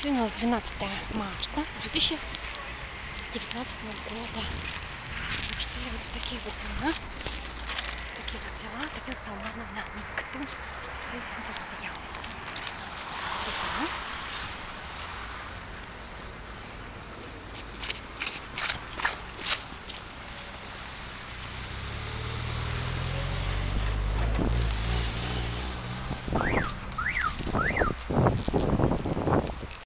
Сегодня у нас 12 марта 2019 года. Так что я вот в такие вот дела. Такие вот дела. Татьяна Салмановна, никто сейф дел. Ага.